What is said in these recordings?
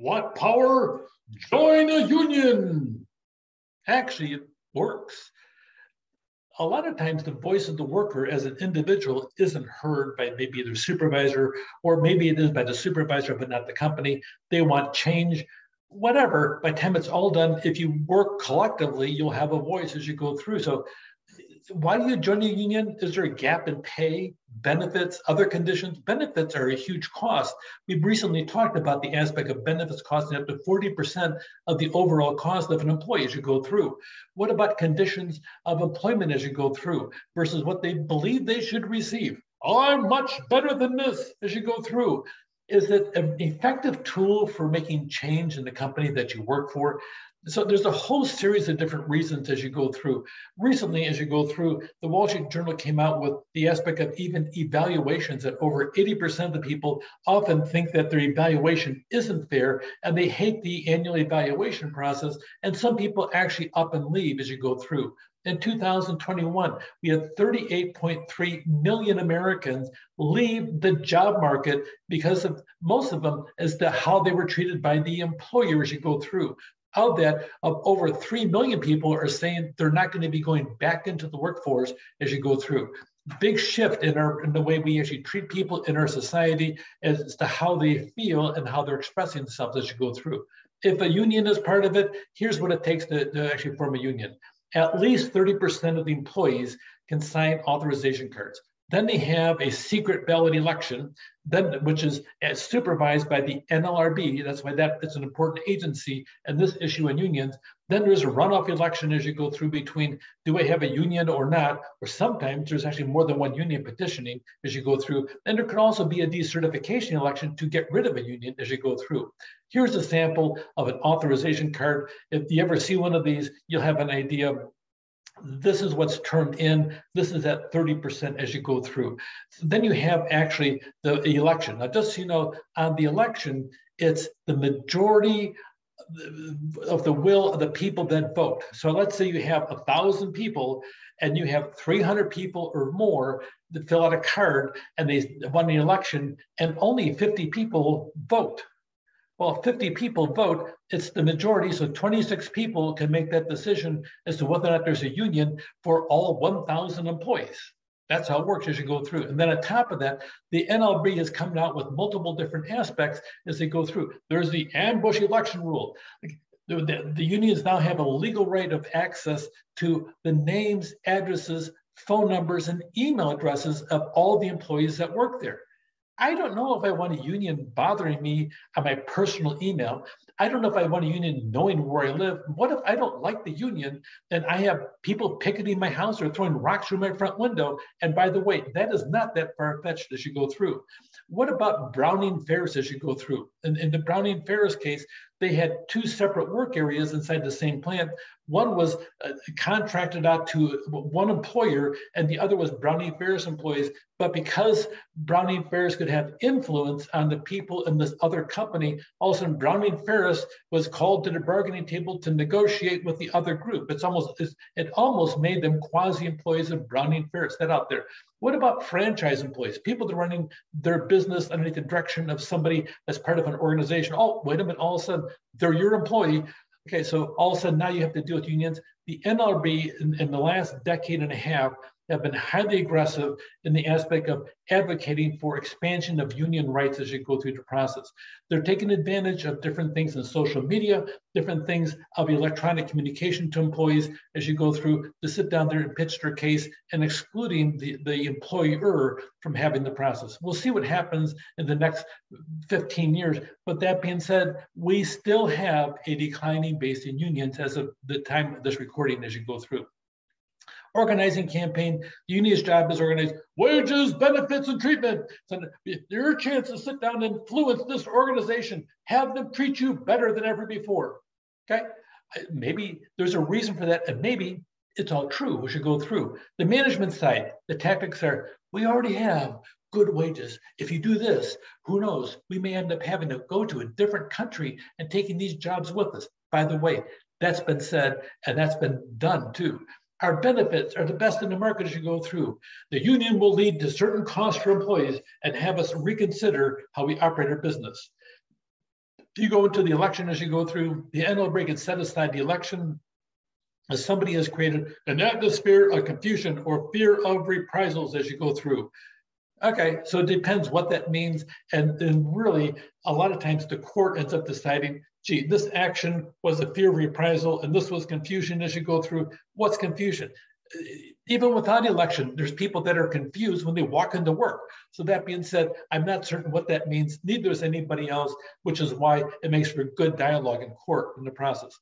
what power? Join a union. Actually, it works. A lot of times, the voice of the worker as an individual isn't heard by maybe their supervisor, or maybe it is by the supervisor, but not the company. They want change whatever, by the time it's all done, if you work collectively, you'll have a voice as you go through. So why do you join a union? Is there a gap in pay, benefits, other conditions? Benefits are a huge cost. We've recently talked about the aspect of benefits costing up to 40% of the overall cost of an employee as you go through. What about conditions of employment as you go through versus what they believe they should receive? I'm much better than this as you go through is it an effective tool for making change in the company that you work for? So there's a whole series of different reasons as you go through. Recently, as you go through, the Wall Street Journal came out with the aspect of even evaluations that over 80% of the people often think that their evaluation isn't fair and they hate the annual evaluation process. And some people actually up and leave as you go through. In 2021, we had 38.3 million Americans leave the job market because of most of them as to how they were treated by the employer as you go through. Of that, of over 3 million people are saying they're not going to be going back into the workforce as you go through. Big shift in our in the way we actually treat people in our society as to how they feel and how they're expressing themselves as you go through. If a union is part of it, here's what it takes to, to actually form a union at least 30% of the employees can sign authorization cards. Then they have a secret ballot election, then which is supervised by the NLRB. That's why that is an important agency and this issue in unions. Then there's a runoff election as you go through between do I have a union or not? Or sometimes there's actually more than one union petitioning as you go through. Then there could also be a decertification election to get rid of a union as you go through. Here's a sample of an authorization card. If you ever see one of these, you'll have an idea this is what's turned in. This is at 30% as you go through. So then you have actually the election. Now, just so you know, on the election, it's the majority of the will of the people that vote. So let's say you have a thousand people and you have 300 people or more that fill out a card and they won the election and only 50 people vote. Well, 50 people vote, it's the majority, so 26 people can make that decision as to whether or not there's a union for all 1,000 employees. That's how it works as you go through. And then on top of that, the NLRB has come out with multiple different aspects as they go through. There's the ambush election rule. The, the, the unions now have a legal right of access to the names, addresses, phone numbers, and email addresses of all the employees that work there. I don't know if I want a union bothering me on my personal email. I don't know if I want a union knowing where I live. What if I don't like the union and I have people picketing my house or throwing rocks through my front window? And by the way, that is not that far fetched as you go through. What about Browning Ferris as you go through? In, in the Browning Ferris case, they had two separate work areas inside the same plant. One was uh, contracted out to one employer, and the other was Browning Ferris employees. But because Browning Ferris could have influence on the people in this other company, all of a sudden Browning Ferris was called to the bargaining table to negotiate with the other group. It's almost it almost made them quasi employees of Browning Ferris. That out there. What about franchise employees? People that are running their business underneath the direction of somebody as part of an organization. Oh, wait a minute, all of a sudden they're your employee. Okay, so all of a sudden now you have to deal with unions. The NLRB in, in the last decade and a half have been highly aggressive in the aspect of advocating for expansion of union rights as you go through the process. They're taking advantage of different things in social media, different things of electronic communication to employees as you go through to sit down there and pitch their case and excluding the, the employer from having the process. We'll see what happens in the next 15 years. But that being said, we still have a declining base in unions as of the time of this recording as you go through organizing campaign. The union's job is organize wages, benefits, and treatment. So your chance to sit down and influence this organization, have them treat you better than ever before. Okay, maybe there's a reason for that, and maybe it's all true. We should go through the management side. The tactics are we already have good wages. If you do this, who knows? We may end up having to go to a different country and taking these jobs with us. By the way, that's been said and that's been done too. Our benefits are the best in the market as you go through. The union will lead to certain costs for employees and have us reconsider how we operate our business. you go into the election as you go through, the NLRB can set aside the election as somebody has created an atmosphere of confusion or fear of reprisals as you go through. Okay, so it depends what that means. And then really, a lot of times the court ends up deciding, gee, this action was a fear of reprisal and this was confusion as you go through. What's confusion? even without election, there's people that are confused when they walk into work. So that being said, I'm not certain what that means. Neither is anybody else, which is why it makes for good dialogue in court in the process.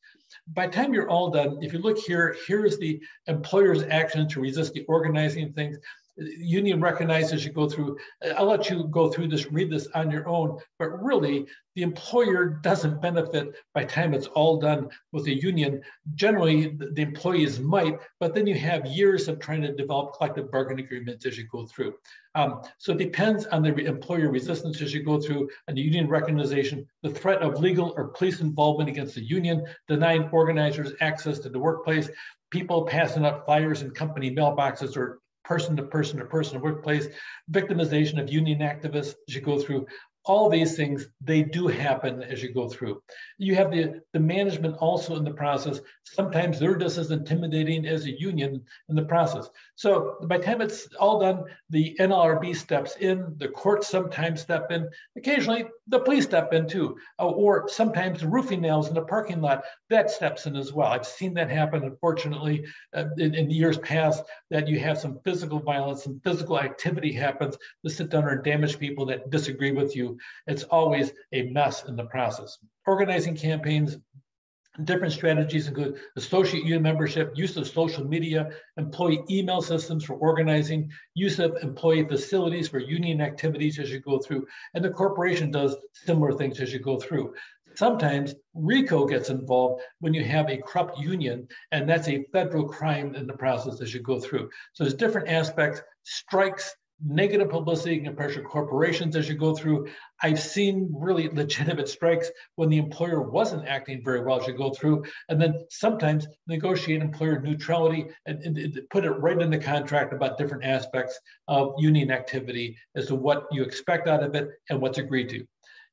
By the time you're all done, if you look here, here is the employer's action to resist the organizing things union recognizes you go through. I'll let you go through this, read this on your own, but really the employer doesn't benefit by time it's all done with a union. Generally, the, employees might, but then you have years of trying to develop collective bargaining agreements as you go through. Um, so it depends on the employer resistance as you go through and the union recognition, the threat of legal or police involvement against the union, denying organizers access to the workplace, people passing out flyers in company mailboxes or person to person to person workplace, victimization of union activists as you go through all these things, they do happen as you go through. You have the, the management also in the process. Sometimes they're just as intimidating as a union in the process. So by the time it's all done, the NLRB steps in, the courts sometimes step in, occasionally the police step in too, uh, or sometimes roofing nails in the parking lot, that steps in as well. I've seen that happen, unfortunately, uh, in, in years past, that you have some physical violence and physical activity happens to sit down and damage people that disagree with you it's always a mess in the process. Organizing campaigns, different strategies include associate union membership, use of social media, employee email systems for organizing, use of employee facilities for union activities as you go through, and the corporation does similar things as you go through. Sometimes RICO gets involved when you have a corrupt union, and that's a federal crime in the process as you go through. So there's different aspects, strikes, negative publicity can pressure corporations as you go through. I've seen really legitimate strikes when the employer wasn't acting very well as you go through, and then sometimes negotiate employer neutrality and, and, and put it right in the contract about different aspects of union activity as to what you expect out of it and what's agreed to.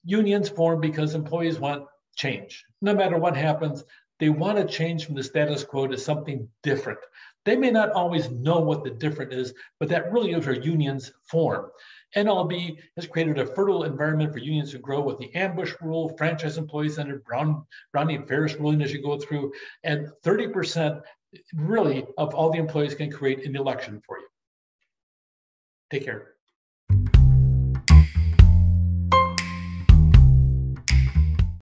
Unions form because employees want change. No matter what happens, they want to change from the status quo to something different. They may not always know what the difference is, but that really is where unions form. NLB has created a fertile environment for unions to grow with the ambush rule, franchise employee centered, Brown, Browning Ferris ruling as you go through, and 30% really of all the employees can create an election for you. Take care.